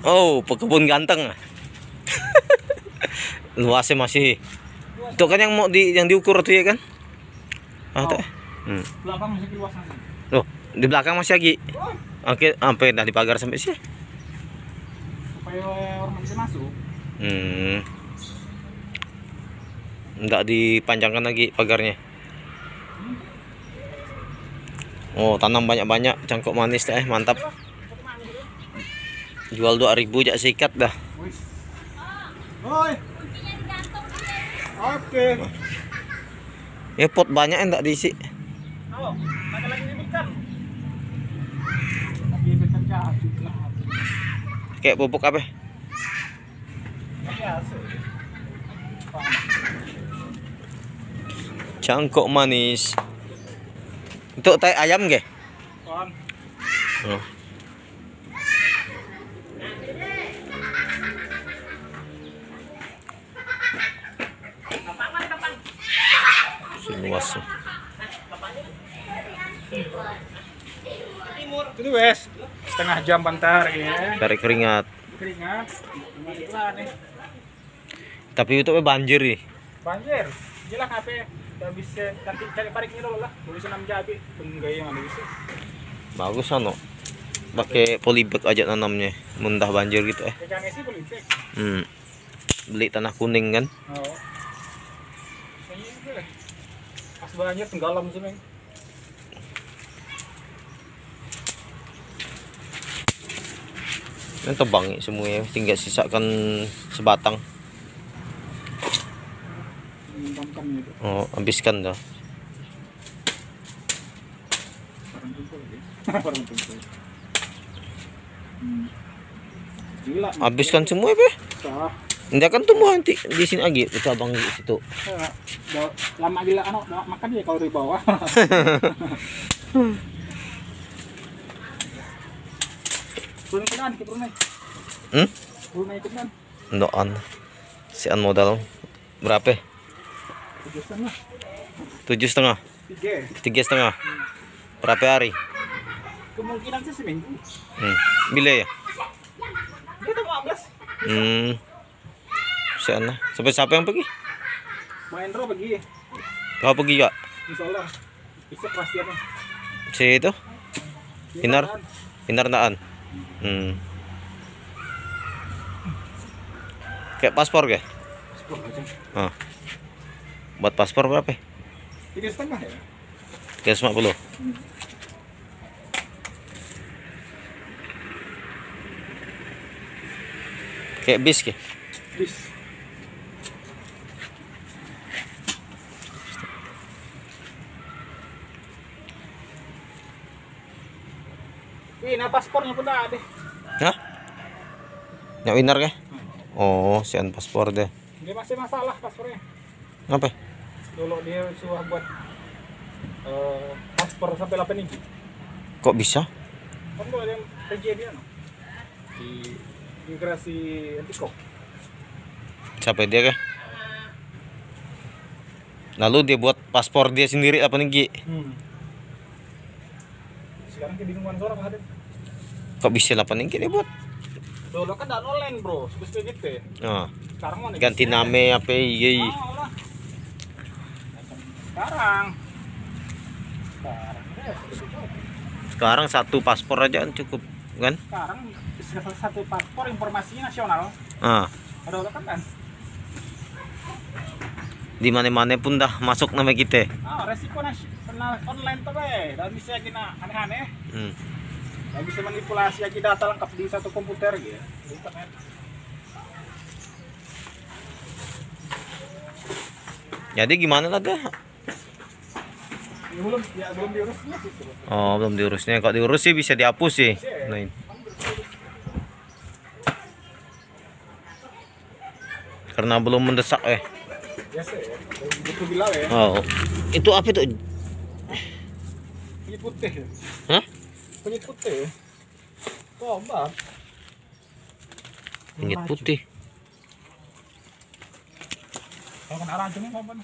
Oh, pekebun ganteng. Luasnya masih. Itu kan yang mau di yang diukur tuh ya kan? Ah, tuh. Hmm. Belakang masih luas. Loh, di belakang masih lagi. Oke, sampai dah di pagar sampai sih. Supaya orang bisa masuk. Hmm. Enggak dipanjangkan lagi pagarnya. Oh, tanam banyak-banyak cangkok manis teh, mantap. Jual 2000 jak sikat dah. Oi. Oke. Ya pot banyak enggak diisi. Halo, ada lagi ribut kan? Lagi juga. Kayak pupuk apa? Biasa. Cangkok manis. Untuk tai ayam ge? Kon. Oh. Seluas. Itu wes setengah jam pantar ya. Tarik keringat. Keringat. Tapi itu banjir nih. Banjir. Jelas apa? Udah bisa nanti cari parik ini lah. Boleh senam jabi. Penggaya mana bisa. Bagus ano. Pakai polybag aja nanamnya. Mundah banjir gitu eh. Hmm. Beli tanah kuning kan. Oh. Pas banjir tenggelam sih, Meng. Yang tebang ya semuanya. Tinggal sisakan sebatang. Oh, habiskan dah. Habiskan semua be. Dia kan tumbuh nanti di sini lagi, cabang di situ. Lama gila anu makan ya kalau di bawah. Ikut kan, purun nih. Hmm? Purun ikut kan. Ndoan. Si an modal berapa? Tujuh setengah. Tujuh setengah, Tiga. tiga setengah. Berapa hari? Kemungkinan sih seminggu. Hmm. Bila ya? Tuh 15. Hmm. Si an Sampai siapa yang pergi? Main pergi. Kau pergi gak? Insya Allah. Bisa pasti apa? Si itu? Hinar? Hinar naan. Hmm. Kayak paspor ke? Sepuluh aja. Ah. Buat paspor berapa? Tiga setengah ya. Tiga lima puluh. Kayak bis ke? Bis. Wih, nah paspornya pun ada. Hah? Yang winner ke? Oh, si an paspor deh. Dia masih masalah paspornya. Ngapa? Dulu dia suruh buat eh, paspor sampai 8 inci. Kok bisa? Kan ada yang kejadian no? di imigrasi Antiko. Siapa dia ke? Lalu dia buat paspor dia sendiri apa nih? Gi? Hmm. Sekarang kebingungan seorang ada. Kok bisa 8 nih dia buat? Dulu kan dan online bro, seperti gitu ya. Oh, Sekarang mana? ganti nama apa iya. Mau lah. Sekarang. Sekarang. ya, Sekarang satu paspor aja kan cukup kan? Sekarang satu paspor informasinya nasional. Ah, Ada kan kan? di mana-mana pun dah masuk nama kita. Ah, resiko nasional online tuh be. Dan bisa kena aneh-aneh. Hmm. Dan bisa manipulasi aja data lengkap di satu komputer gitu. ya. Internet. Jadi gimana lah dah? Ya, belum ya belum diurusnya sih. Oh, belum diurusnya. Kalau diurus sih bisa dihapus sih. Nah, ini. Karena belum mendesak eh. Biasa ya. Butuh bilang ya. Oh, itu apa itu? Penyit putih. ya. Hah? Penyit putih. Coba. Kunyit putih. Kalau kena racunnya apa?